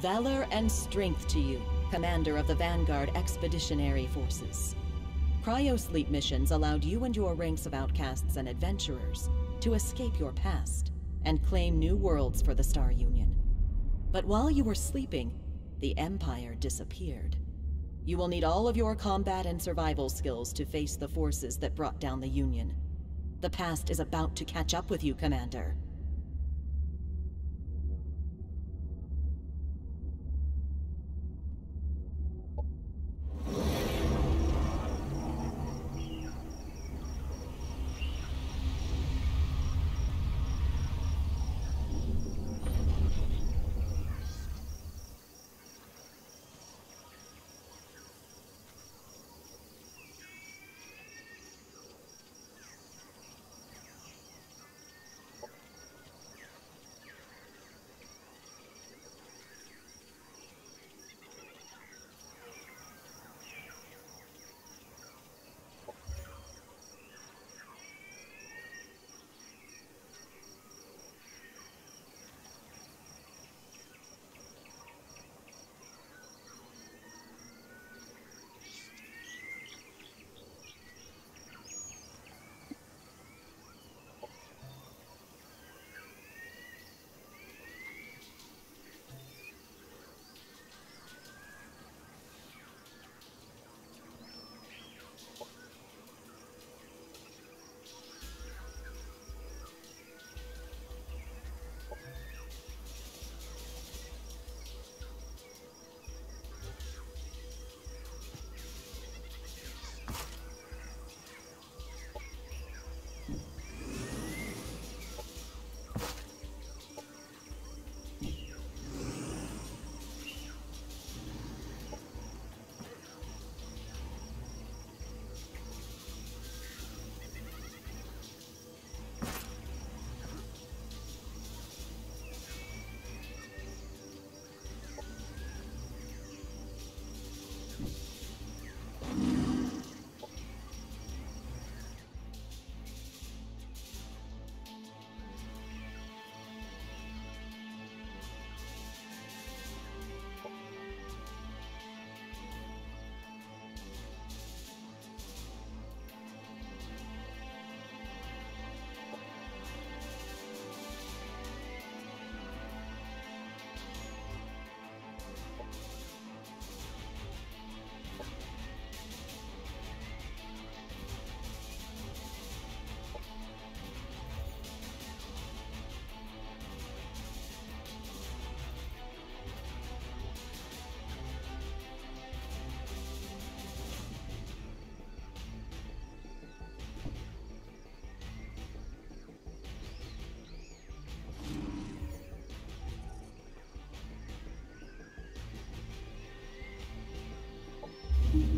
Valor and strength to you, Commander of the Vanguard Expeditionary Forces. Cryosleep missions allowed you and your ranks of outcasts and adventurers to escape your past and claim new worlds for the Star Union. But while you were sleeping, the Empire disappeared. You will need all of your combat and survival skills to face the forces that brought down the Union. The past is about to catch up with you, Commander.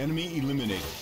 Enemy eliminated.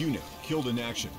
Unit killed in action.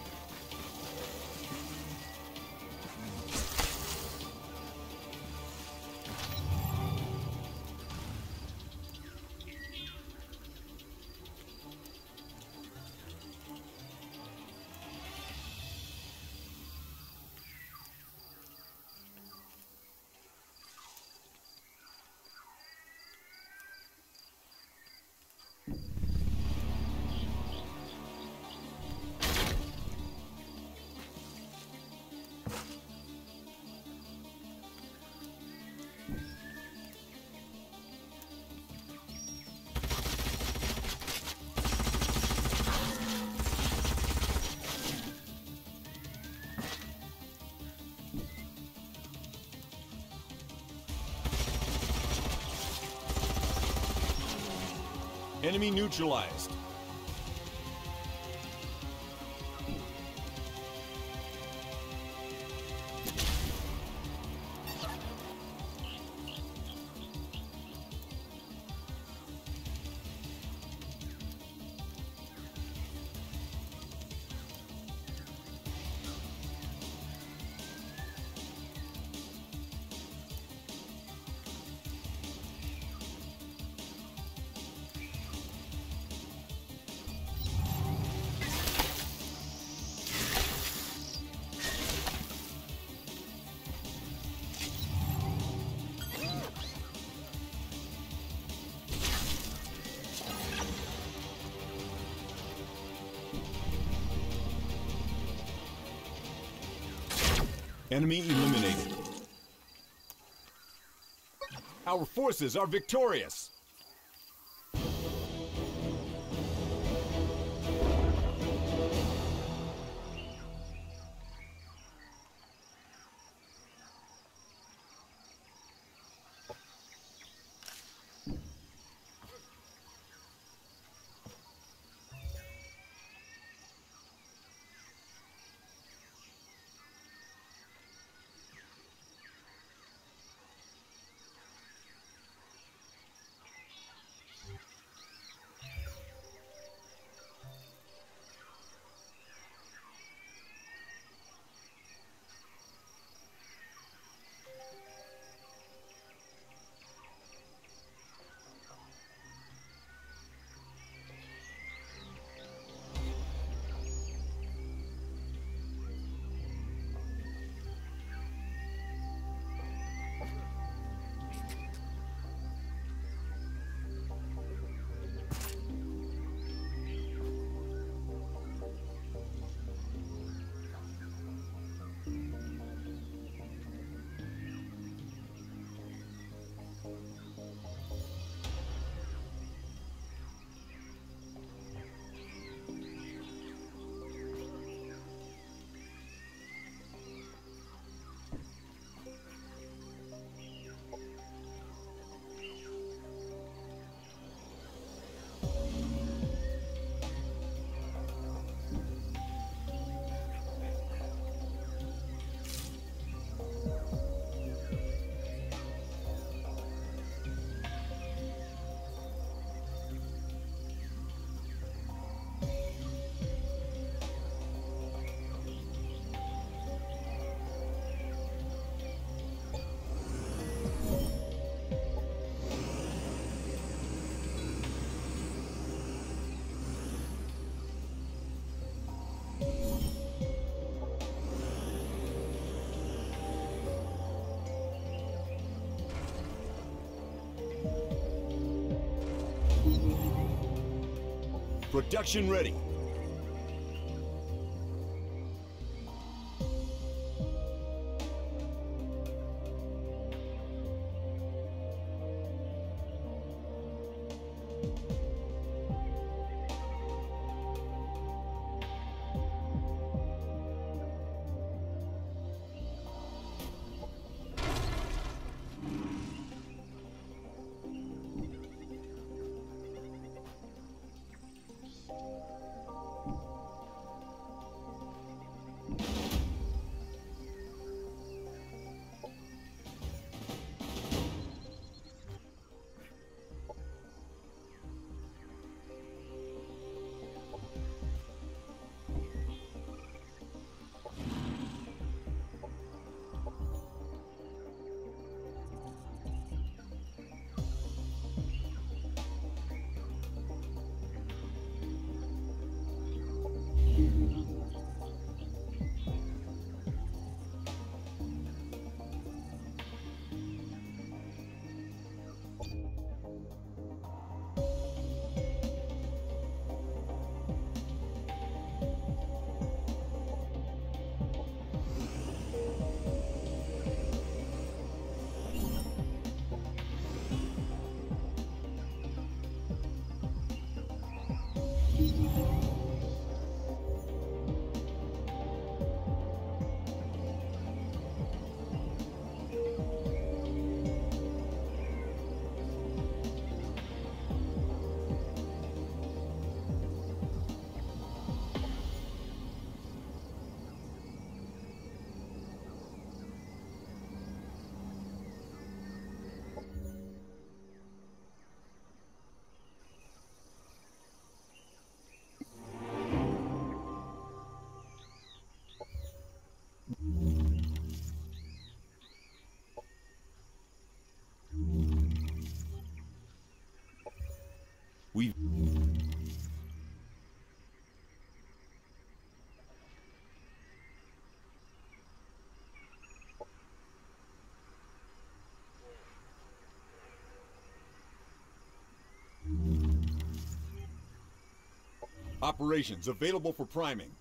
Enemy neutralized. Enemy eliminated. Our forces are victorious! Production ready. We Operations available for priming.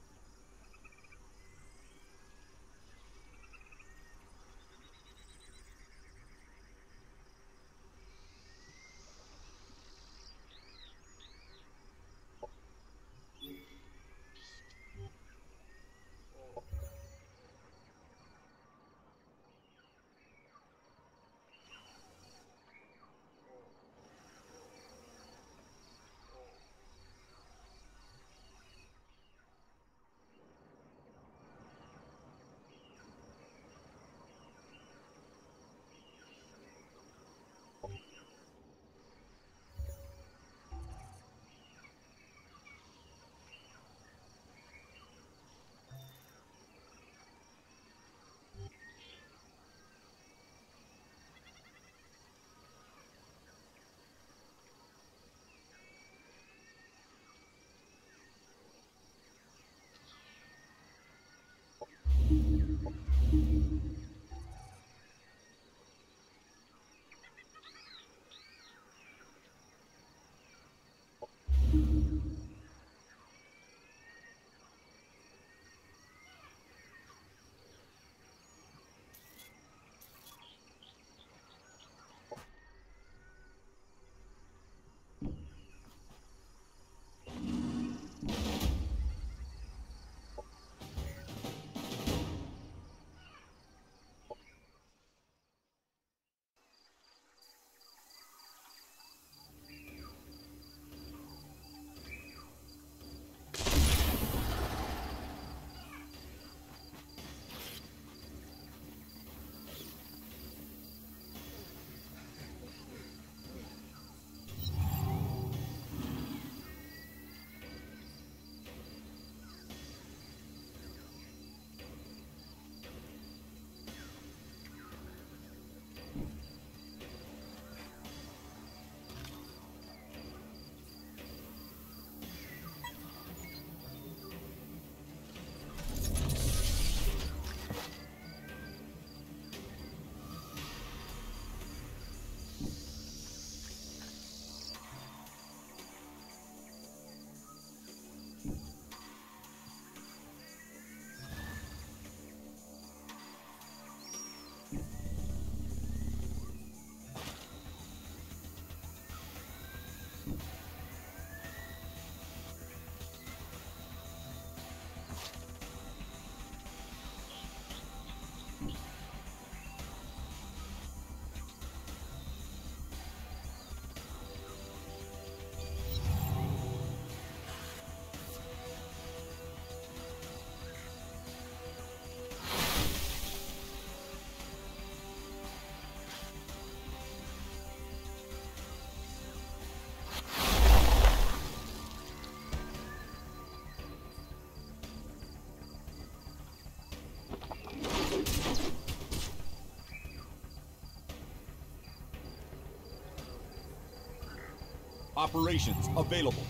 Operations available.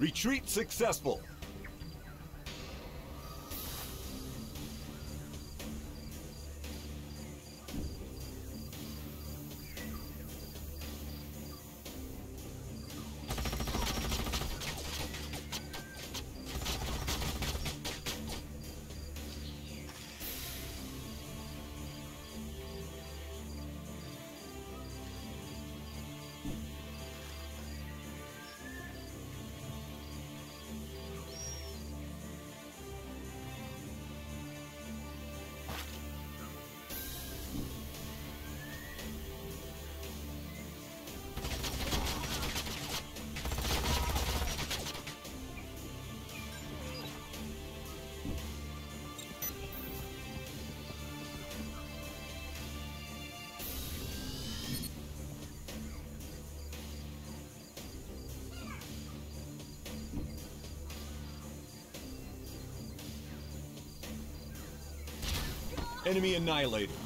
Retreat successful. Enemy annihilated.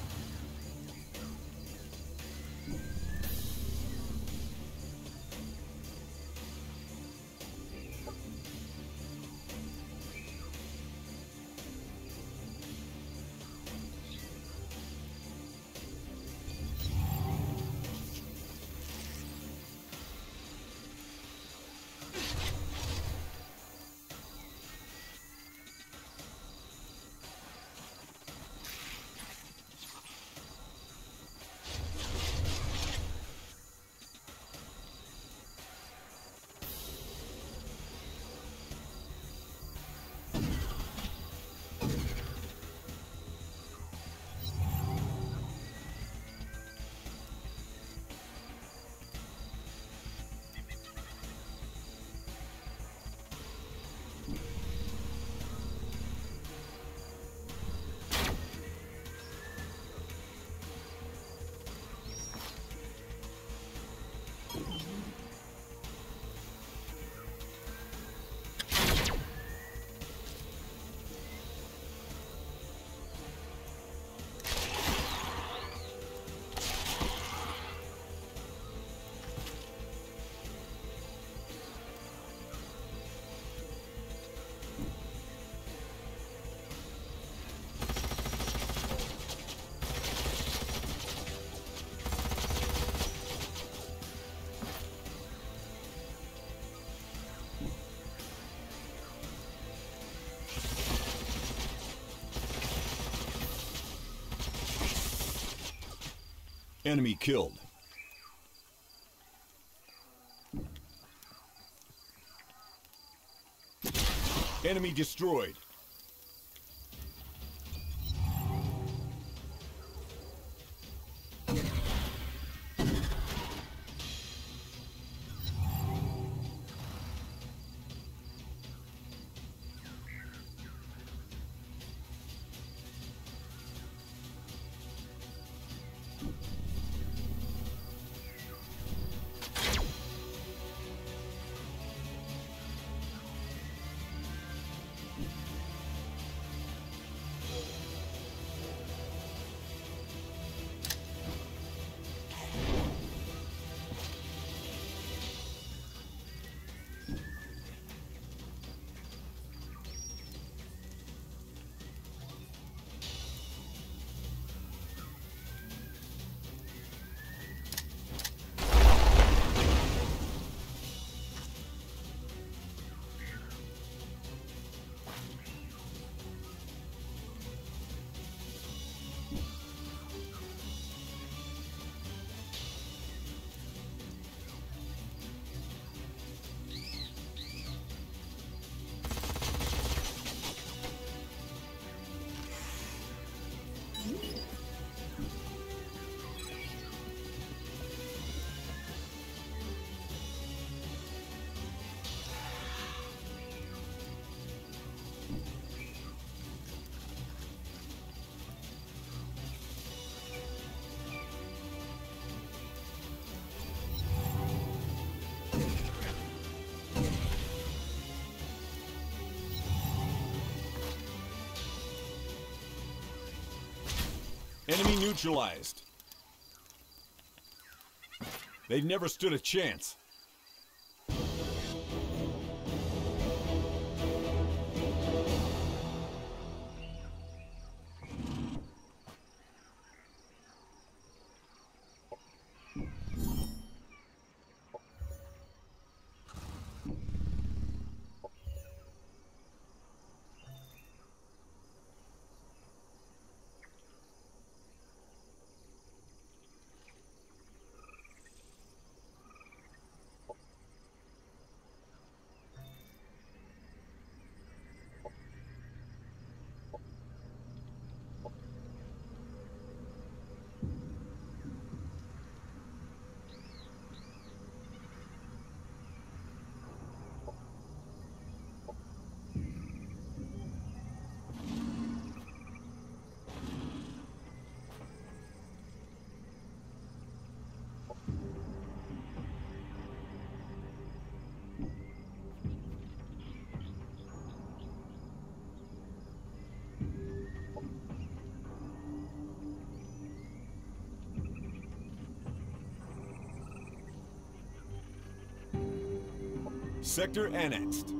Enemy killed. Enemy destroyed. Enemy neutralized. They've never stood a chance. Sector annexed.